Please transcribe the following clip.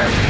Sure.